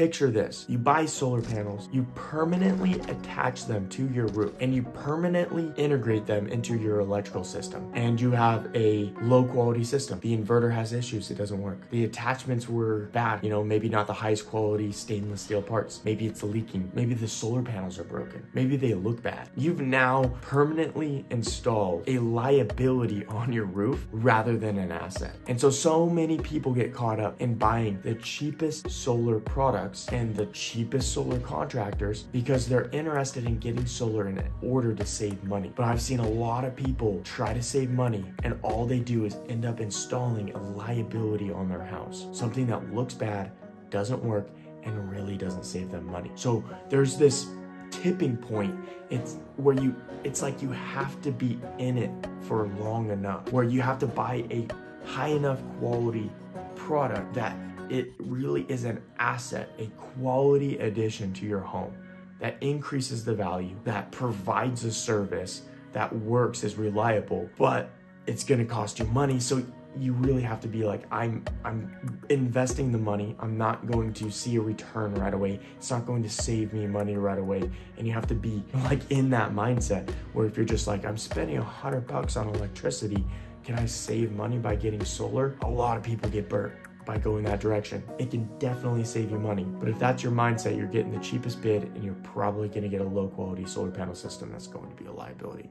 picture this. You buy solar panels, you permanently attach them to your roof, and you permanently integrate them into your electrical system. And you have a low quality system. The inverter has issues, it doesn't work. The attachments were bad, you know, maybe not the highest quality stainless steel parts. Maybe it's leaking. Maybe the solar panels are broken. Maybe they look bad. You've now permanently installed a liability on your roof rather than an asset. And so, so many people get caught up in buying the cheapest solar products and the cheapest solar contractors because they're interested in getting solar in order to save money. But I've seen a lot of people try to save money and all they do is end up installing a liability on their house. Something that looks bad, doesn't work, and really doesn't save them money. So there's this tipping point it's where you it's like you have to be in it for long enough where you have to buy a high enough quality product that it really is an asset a quality addition to your home that increases the value that provides a service that works is reliable but it's to cost you money. So you really have to be like i'm i'm investing the money. I'm not going to see a return right away. It's not going to save me money right away. And you have to be like in that mindset where if you're just like i'm spending a hundred bucks on electricity can i save money by getting solar? A lot of people get burnt by going that direction. It can definitely save you money. But if that's your mindset, you're getting the cheapest bid and you're probably going to get a low quality solar panel system that's going to be a liability.